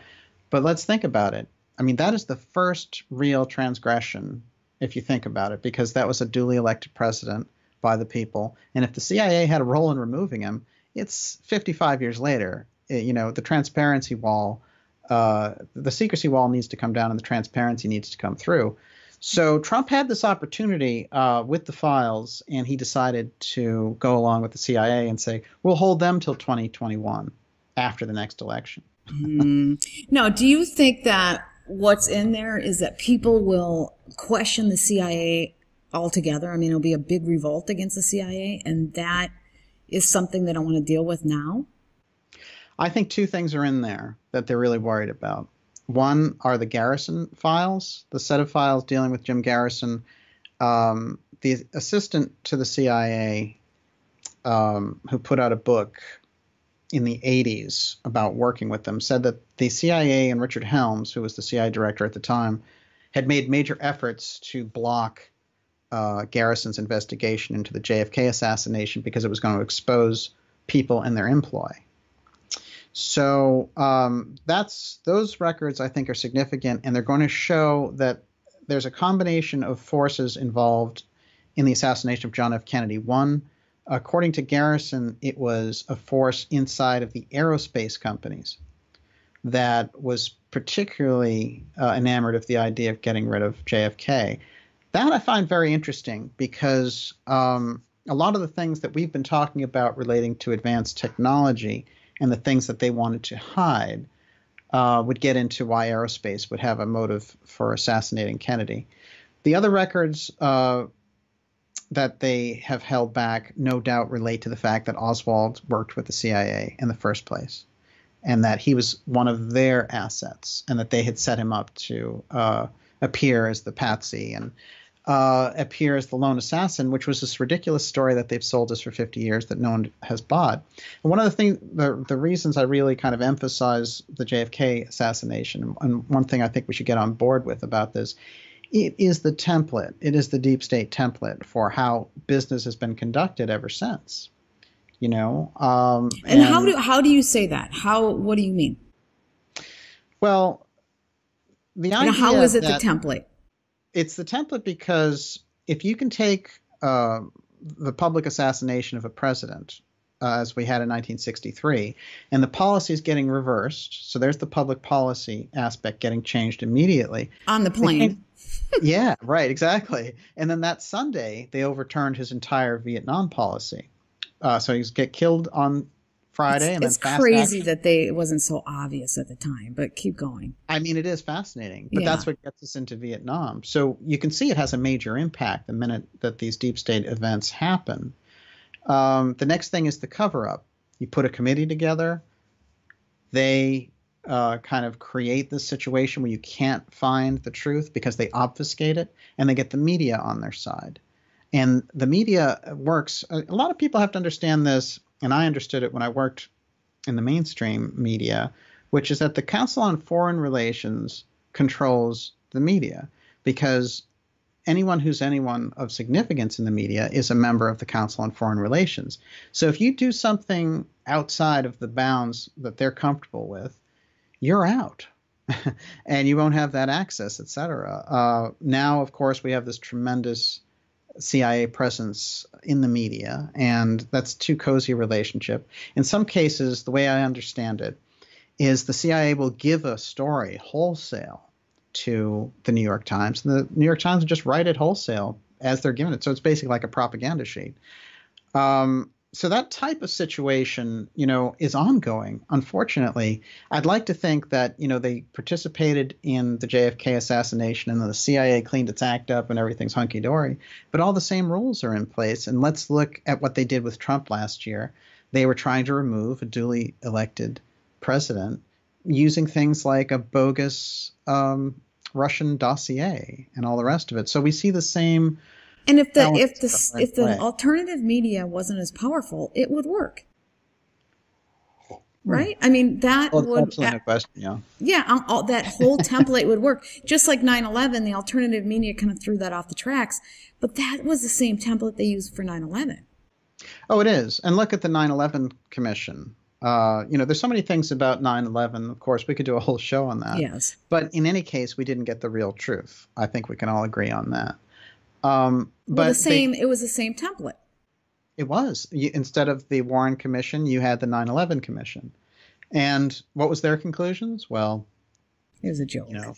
But let's think about it. I mean, that is the first real transgression, if you think about it, because that was a duly elected president by the people. And if the CIA had a role in removing him, it's 55 years later. Eh, you know, the transparency wall uh, the secrecy wall needs to come down and the transparency needs to come through. So Trump had this opportunity uh, with the files, and he decided to go along with the CIA and say, "We'll hold them till 2021, after the next election." mm. Now, do you think that what's in there is that people will question the CIA altogether? I mean, it'll be a big revolt against the CIA, and that is something they don't want to deal with now. I think two things are in there that they're really worried about. One are the Garrison files, the set of files dealing with Jim Garrison. Um, the assistant to the CIA, um, who put out a book in the 80s about working with them, said that the CIA and Richard Helms, who was the CIA director at the time, had made major efforts to block uh, Garrison's investigation into the JFK assassination because it was going to expose people in their employ. So um, that's those records I think are significant, and they're going to show that there's a combination of forces involved in the assassination of John F. Kennedy. One, according to Garrison, it was a force inside of the aerospace companies that was particularly uh, enamored of the idea of getting rid of JFK. That I find very interesting because um, a lot of the things that we've been talking about relating to advanced technology and the things that they wanted to hide uh, would get into why aerospace would have a motive for assassinating Kennedy. The other records uh, that they have held back, no doubt, relate to the fact that Oswald worked with the CIA in the first place, and that he was one of their assets, and that they had set him up to uh, appear as the patsy and uh, appear as the lone assassin, which was this ridiculous story that they've sold us for 50 years that no one has bought. And one of the things, the, the reasons I really kind of emphasize the JFK assassination, and one thing I think we should get on board with about this, it is the template. It is the deep state template for how business has been conducted ever since. You know, um, and, and how do how do you say that? How what do you mean? Well, the idea how is it that, the template? It's the template because if you can take uh, the public assassination of a president, uh, as we had in 1963, and the policy is getting reversed, so there's the public policy aspect getting changed immediately on the plane. yeah, right, exactly. And then that Sunday, they overturned his entire Vietnam policy. Uh, so he's get killed on Friday. It's, it's crazy action. that they it wasn't so obvious at the time, but keep going. I mean, it is fascinating, but yeah. that's what gets us into Vietnam. So you can see it has a major impact the minute that these deep state events happen. Um, the next thing is the cover up. You put a committee together. They uh, kind of create this situation where you can't find the truth because they obfuscate it, and they get the media on their side. And the media works. A lot of people have to understand this and I understood it when I worked in the mainstream media, which is that the Council on Foreign Relations controls the media because anyone who's anyone of significance in the media is a member of the Council on Foreign Relations. So if you do something outside of the bounds that they're comfortable with, you're out. and you won't have that access, et cetera. Uh, now, of course, we have this tremendous CIA presence in the media, and that's too cozy a relationship. In some cases, the way I understand it is the CIA will give a story wholesale to the New York Times, and the New York Times will just write it wholesale as they're given it. So it's basically like a propaganda sheet. Um, so that type of situation, you know, is ongoing. Unfortunately, I'd like to think that you know they participated in the JFK assassination and the CIA cleaned its act up and everything's hunky dory. But all the same rules are in place. And let's look at what they did with Trump last year. They were trying to remove a duly elected president using things like a bogus um, Russian dossier and all the rest of it. So we see the same And if the if the if the way. alternative media wasn't as powerful, it would work. Hmm. Right? I mean, that well, would absolutely no question. Yeah. Yeah, all, that whole template would work. Just like 9/11, the alternative media kind of threw that off the tracks, but that was the same template they used for 9/11. Oh, it is. And look at the 9/11 Commission. Uh, you know, there's so many things about 9/11. Of course, we could do a whole show on that. Yes. But in any case, we didn't get the real truth. I think we can all agree on that. Um, but well, the same. They, it was the same template. It was. You, instead of the Warren Commission, you had the 9/11 Commission. And what was their conclusions? Well, it was a joke. You know,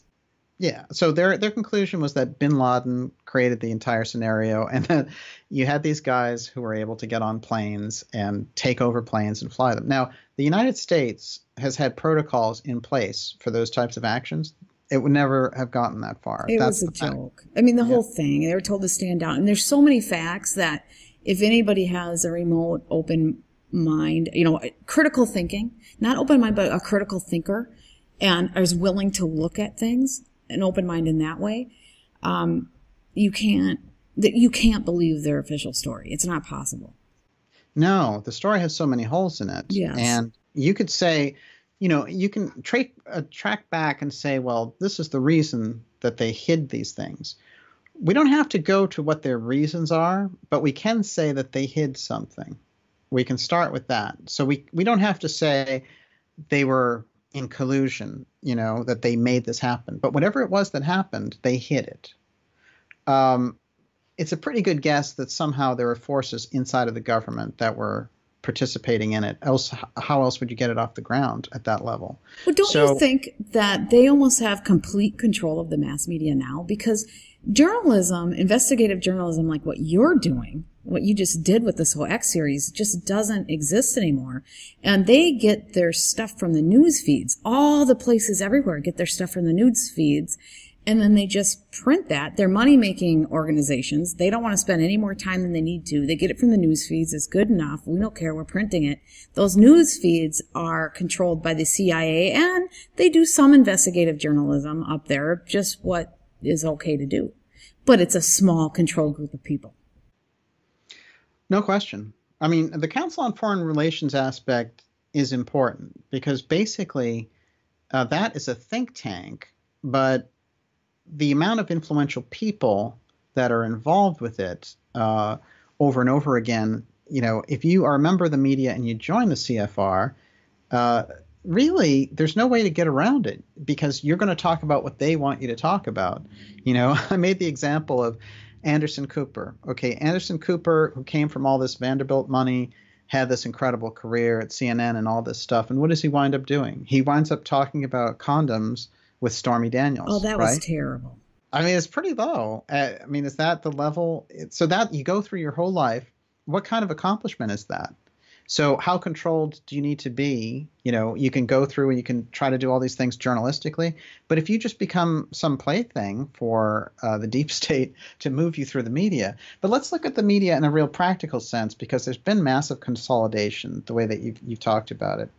yeah. So their their conclusion was that Bin Laden created the entire scenario, and that you had these guys who were able to get on planes and take over planes and fly them. Now, the United States has had protocols in place for those types of actions. It would never have gotten that far. It That's was a joke. I mean, the yeah. whole thing. They were told to stand down, and there's so many facts that if anybody has a remote, open mind, you know, critical thinking, not open mind, but a critical thinker, and is willing to look at things an open mind in that way, um, you can't that you can't believe their official story. It's not possible. No, the story has so many holes in it. Yes. And you could say, you know, you can tra- uh, track back and say, well, this is the reason that they hid these things. We don't have to go to what their reasons are, but we can say that they hid something. We can start with that. So we, we don't have to say they were in collusion, you know, that they made this happen. But whatever it was that happened, they hid it. Um, it's a pretty good guess that somehow there were forces inside of the government that were participating in it. Else, how else would you get it off the ground at that level? Well, don't so, you think that they almost have complete control of the mass media now? Because journalism, investigative journalism, like what you're doing, what you just did with this whole X series just doesn't exist anymore. And they get their stuff from the news feeds. All the places everywhere get their stuff from the news feeds. And then they just print that. They're money making organizations. They don't want to spend any more time than they need to. They get it from the news feeds. It's good enough. We don't care. We're printing it. Those news feeds are controlled by the CIA and they do some investigative journalism up there, just what is okay to do. But it's a small controlled group of people. No question. I mean, the Council on Foreign Relations aspect is important because basically uh, that is a think tank, but the amount of influential people that are involved with it uh, over and over again, you know, if you are a member of the media and you join the CFR, uh, really there's no way to get around it because you're going to talk about what they want you to talk about. You know, I made the example of Anderson Cooper. Okay, Anderson Cooper, who came from all this Vanderbilt money, had this incredible career at CNN and all this stuff. And what does he wind up doing? He winds up talking about condoms with Stormy Daniels. Oh, that right? was terrible. I mean, it's pretty low. Uh, I mean, is that the level? So that you go through your whole life. What kind of accomplishment is that? So how controlled do you need to be? You know, you can go through and you can try to do all these things journalistically, but if you just become some plaything for uh, the deep state to move you through the media, but let's look at the media in a real practical sense because there's been massive consolidation the way that you've, you've talked about it.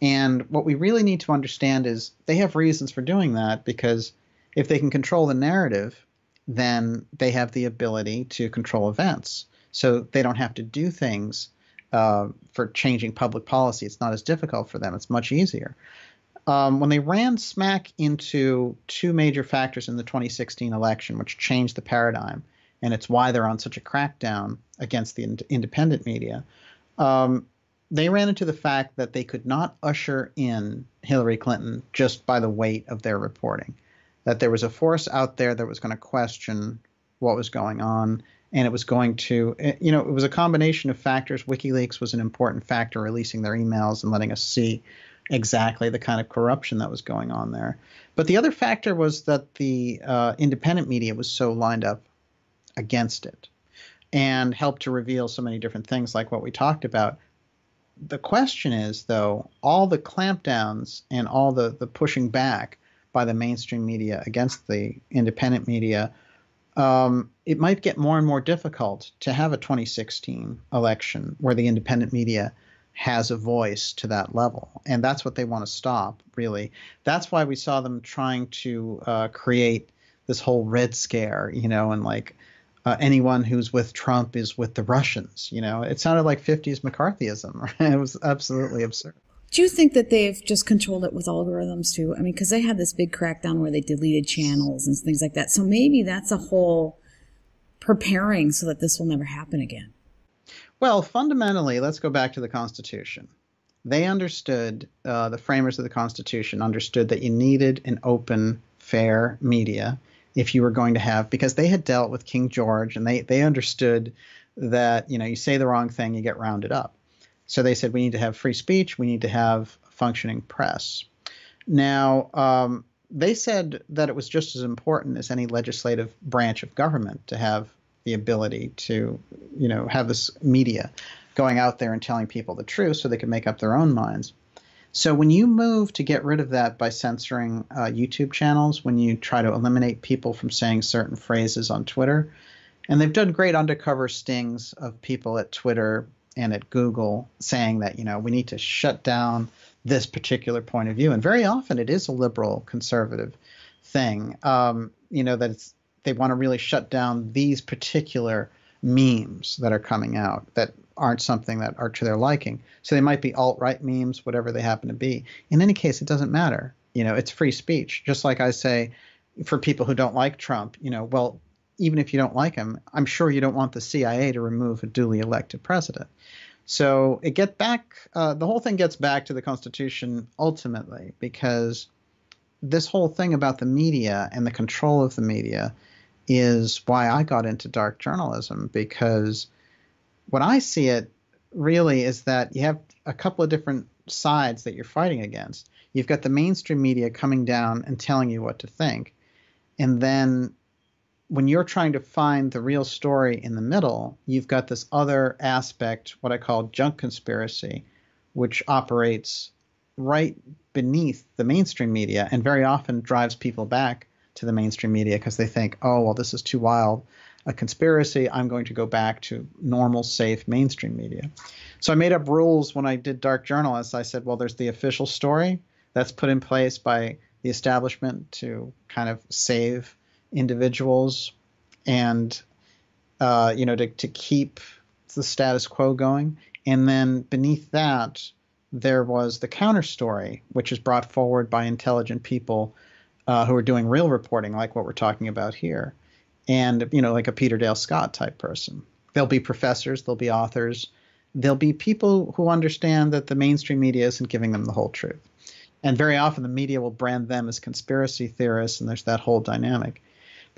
And what we really need to understand is they have reasons for doing that because if they can control the narrative, then they have the ability to control events. So they don't have to do things uh, for changing public policy. It's not as difficult for them. It's much easier. Um, when they ran smack into two major factors in the 2016 election, which changed the paradigm, and it's why they're on such a crackdown against the in- independent media. Um, they ran into the fact that they could not usher in Hillary Clinton just by the weight of their reporting. That there was a force out there that was going to question what was going on, and it was going to, eh, you know, it was a combination of factors. WikiLeaks was an important factor, releasing their emails and letting us see exactly the kind of corruption that was going on there. But the other factor was that the uh, independent media was so lined up against it and helped to reveal so many different things like what we talked about. The question is, though, all the clampdowns and all the, the pushing back by the mainstream media against the independent media um, it might get more and more difficult to have a 2016 election where the independent media has a voice to that level. And that's what they want to stop, really. That's why we saw them trying to uh, create this whole red scare, you know, and like uh, anyone who's with Trump is with the Russians. You know, it sounded like 50s McCarthyism. Right? It was absolutely absurd. Do you think that they've just controlled it with algorithms too? I mean, because they had this big crackdown where they deleted channels and things like that. So maybe that's a whole preparing so that this will never happen again. Well, fundamentally, let's go back to the Constitution. They understood, uh, the framers of the Constitution understood that you needed an open, fair media if you were going to have, because they had dealt with King George and they, they understood that, you know, you say the wrong thing, you get rounded up. So they said we need to have free speech, we need to have functioning press. Now, um, they said that it was just as important as any legislative branch of government to have the ability to, you know, have this media going out there and telling people the truth so they can make up their own minds. So when you move to get rid of that by censoring uh, YouTube channels, when you try to eliminate people from saying certain phrases on Twitter, and they've done great undercover stings of people at Twitter and at Google saying that, you know, we need to shut down this particular point of view. And very often it is a liberal conservative thing, um, you know, that it's, they want to really shut down these particular memes that are coming out that aren't something that are to their liking. So they might be alt right memes, whatever they happen to be. In any case, it doesn't matter. You know, it's free speech. Just like I say for people who don't like Trump, you know, well, even if you don't like him, I'm sure you don't want the CIA to remove a duly elected president. So it get back. Uh, the whole thing gets back to the Constitution ultimately because this whole thing about the media and the control of the media is why I got into dark journalism because what I see it really is that you have a couple of different sides that you're fighting against. You've got the mainstream media coming down and telling you what to think. And then when you're trying to find the real story in the middle, you've got this other aspect, what I call junk conspiracy, which operates right beneath the mainstream media and very often drives people back to the mainstream media because they think, oh, well, this is too wild a conspiracy. I'm going to go back to normal, safe mainstream media. So I made up rules when I did Dark Journalists. I said, well, there's the official story that's put in place by the establishment to kind of save individuals and uh, you know to, to keep the status quo going and then beneath that there was the counter story which is brought forward by intelligent people uh, who are doing real reporting like what we're talking about here and you know like a peter dale scott type person there'll be professors there'll be authors there'll be people who understand that the mainstream media isn't giving them the whole truth and very often the media will brand them as conspiracy theorists and there's that whole dynamic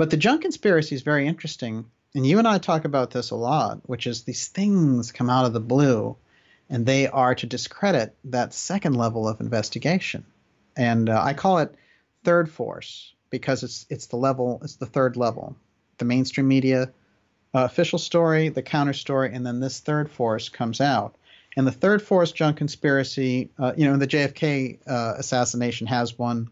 but the junk conspiracy is very interesting. And you and I talk about this a lot, which is these things come out of the blue and they are to discredit that second level of investigation. And uh, I call it third force because it's it's the level it's the third level. The mainstream media uh, official story, the counter story, and then this third force comes out. And the third force junk conspiracy, uh, you know, the JFK uh, assassination has one,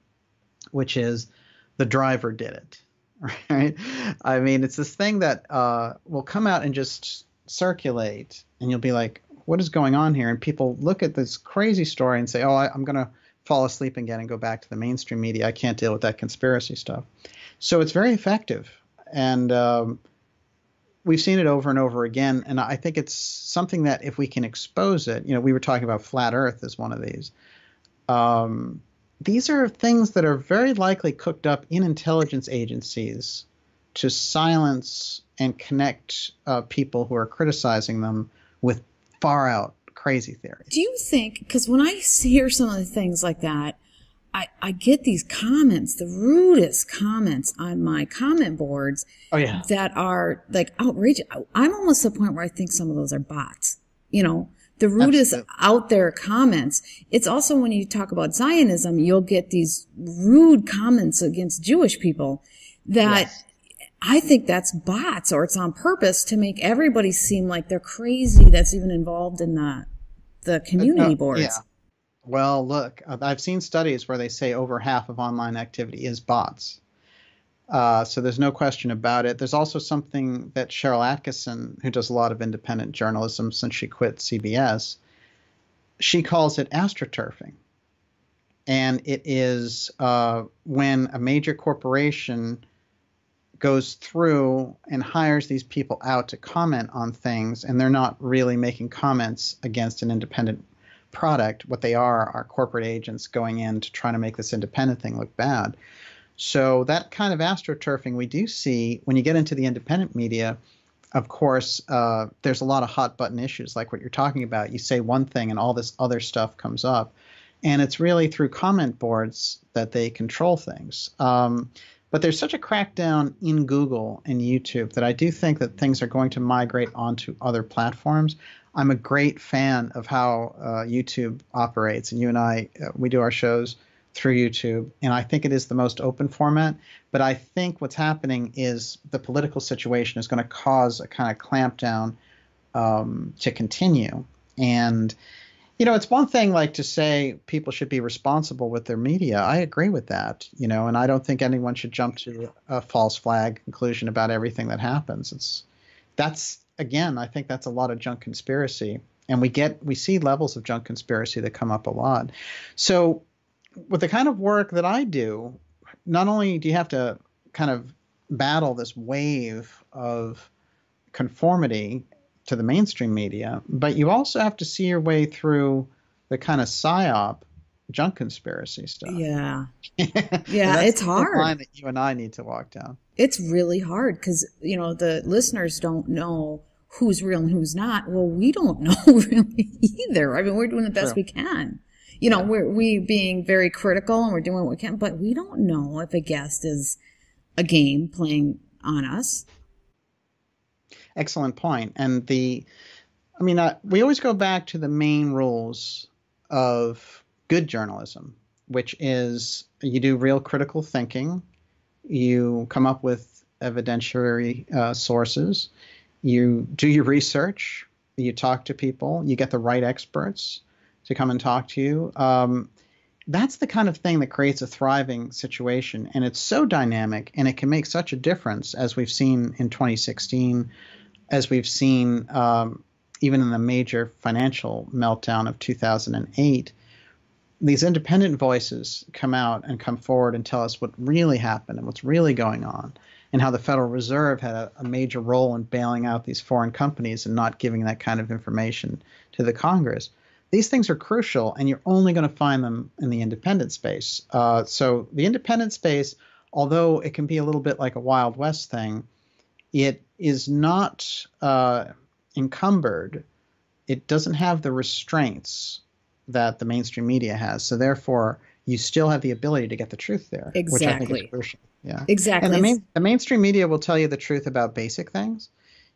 which is the driver did it right? I mean, it's this thing that uh, will come out and just circulate, and you'll be like, what is going on here? And people look at this crazy story and say, oh, I, am going to fall asleep again and go back to the mainstream media. I can't deal with that conspiracy stuff. So it's very effective. And um, we've seen it over and over again. And I think it's something that if we can expose it, you know, we were talking about flat Earth as one of these. Um, these are things that are very likely cooked up in intelligence agencies to silence and connect uh, people who are criticizing them with far out crazy theories. Do you think, because when I hear some of the things like that, I, I get these comments, the rudest comments on my comment boards oh, yeah. that are like outrageous. I'm almost to the point where I think some of those are bots. You know, the rudest Absolutely. out there comments. It's also when you talk about Zionism, you'll get these rude comments against Jewish people that yes. I think that's bots or it's on purpose to make everybody seem like they're crazy that's even involved in the the community uh, boards. Yeah. Well, look, I've seen studies where they say over half of online activity is bots. Uh, so there's no question about it. There's also something that Sharyl Attkisson, who does a lot of independent journalism since she quit CBS, she calls it astroturfing. And it is uh, when a major corporation goes through and hires these people out to comment on things, and they're not really making comments against an independent product. What they are are corporate agents going in to try to make this independent thing look bad. So that kind of astroturfing we do see when you get into the independent media. Of course, uh, there's a lot of hot button issues like what you're talking about. You say one thing and all this other stuff comes up, and it's really through comment boards that they control things. Um, but there's such a crackdown in Google and YouTube that I do think that things are going to migrate onto other platforms. I'm a great fan of how uh, YouTube operates, and you and I, uh, we do our shows through YouTube, and I think it is the most open format. But I think what's happening is the political situation is going to cause a kind of clampdown um, to continue, and you know, it's one thing like to say people should be responsible with their media. I agree with that, you know, and I don't think anyone should jump to a false flag conclusion about everything that happens. It's that's again, I think that's a lot of junk conspiracy. And we get we see levels of junk conspiracy that come up a lot. So with the kind of work that I do, not only do you have to kind of battle this wave of conformity to the mainstream media, but you also have to see your way through the kind of psyop junk conspiracy stuff. Yeah. Yeah, it's hard. line that you and I need to walk down. It's really hard because, you know, the listeners don't know who's real and who's not. Well, we don't know really either. I mean, we're doing the best True. we can. You know, yeah. we're we being very critical and we're doing what we can, but we don't know if a guest is a game playing on us excellent point. And the, I mean, uh, we always go back to the main rules of good journalism, which is you do real critical thinking, you come up with evidentiary uh, sources, you do your research, you talk to people, you get the right experts to come and talk to you. Um, that's the kind of thing that creates a thriving situation. And it's so dynamic and it can make such a difference, as we've seen in 2016 as we've seen um, even in the major financial meltdown of 2008, these independent voices come out and come forward and tell us what really happened and what's really going on, and how the Federal Reserve had a, a major role in bailing out these foreign companies and not giving that kind of information to the Congress. These things are crucial, and you're only going to find them in the independent space. Uh, so, the independent space, although it can be a little bit like a Wild West thing, it is not uh, encumbered. It doesn't have the restraints that the mainstream media has. So therefore, you still have the ability to get the truth there, exactly. which I think is crucial. Yeah, exactly. And the, main, the mainstream media will tell you the truth about basic things.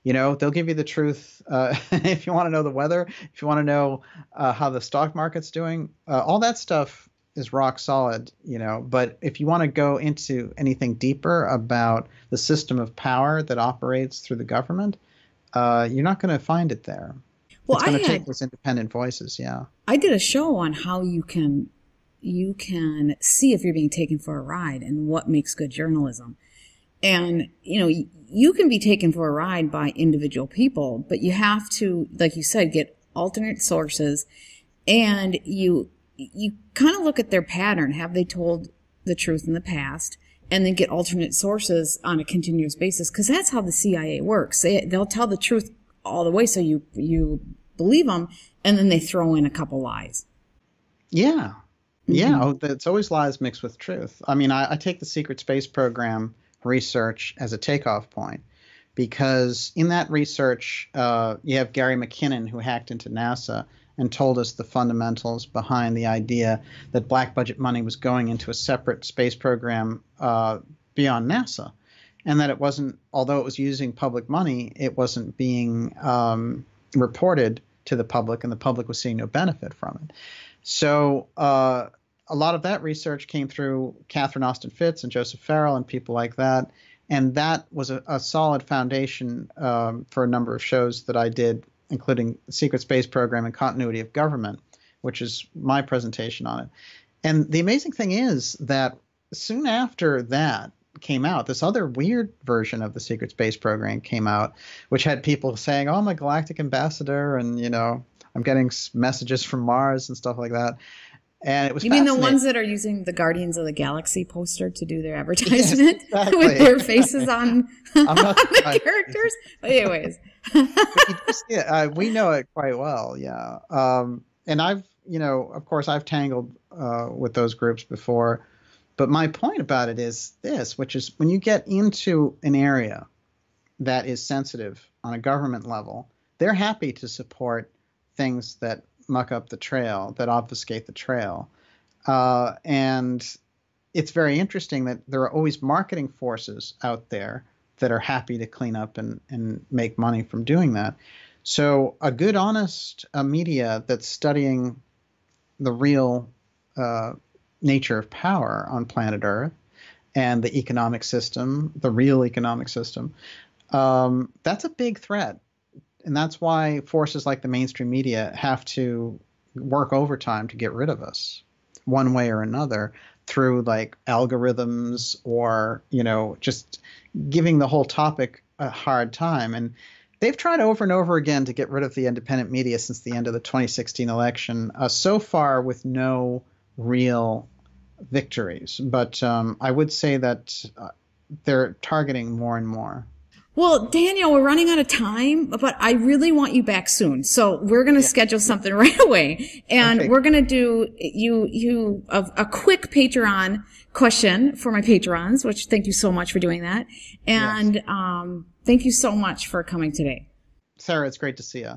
You know, they'll give you the truth uh, if you want to know the weather, if you want to know uh, how the stock market's doing, uh, all that stuff is rock solid, you know. But if you want to go into anything deeper about the system of power that operates through the government, uh, you're not going to find it there. Well, it's going to take those independent voices. Yeah, I did a show on how you can you can see if you're being taken for a ride and what makes good journalism. And you know, you can be taken for a ride by individual people, but you have to, like you said, get alternate sources, and you you kind of look at their pattern. Have they told the truth in the past? And then get alternate sources on a continuous basis because that's how the CIA works. They, they'll tell the truth all the way so you you believe them, and then they throw in a couple lies. Yeah. Yeah. Oh, it's always lies mixed with truth. I mean, I, I take the secret space program research as a takeoff point because in that research, uh, you have Gary McKinnon who hacked into NASA and told us the fundamentals behind the idea that black budget money was going into a separate space program uh, beyond NASA, and that it wasn't, although it was using public money, it wasn't being um, reported to the public, and the public was seeing no benefit from it. So uh, a lot of that research came through Catherine Austin Fitts and Joseph Farrell and people like that. And that was a, a solid foundation um, for a number of shows that I did including Secret Space Program and Continuity of Government, which is my presentation on it. And the amazing thing is that soon after that came out, this other weird version of the Secret Space Program came out, which had people saying, "Oh, I'm a galactic ambassador," and you know, I'm getting messages from Mars and stuff like that. And it was You mean the ones that are using the Guardians of the Galaxy poster to do their advertisement exactly. with their faces on, I'm on the characters? But anyways, yeah, uh, we know it quite well. Yeah, um, and I've, you know, of course, I've tangled uh, with those groups before, but my point about it is this, which is when you get into an area that is sensitive on a government level, they're happy to support things that muck up the trail, that obfuscate the trail, uh, and it's very interesting that there are always marketing forces out there that are happy to clean up and, and make money from doing that. So a good, honest uh, media that's studying the real uh, nature of power on planet Earth and the economic system, the real economic system, um, that's a big threat. And that's why forces like the mainstream media have to work overtime to get rid of us one way or another through like algorithms or, you know, just giving the whole topic a hard time. And they've tried over and over again to get rid of the independent media since the end of the 2016 election, uh, so far with no real victories. But um, I would say that uh, they're targeting more and more. Well, Daniel, we're running out of time, but I really want you back soon. So we're going to schedule something right away, and Okay. we're going to do you you a, a quick Patreon question for my patrons. Which thank you so much for doing that, and um, thank you so much for coming today. Sarah, it's great to see you.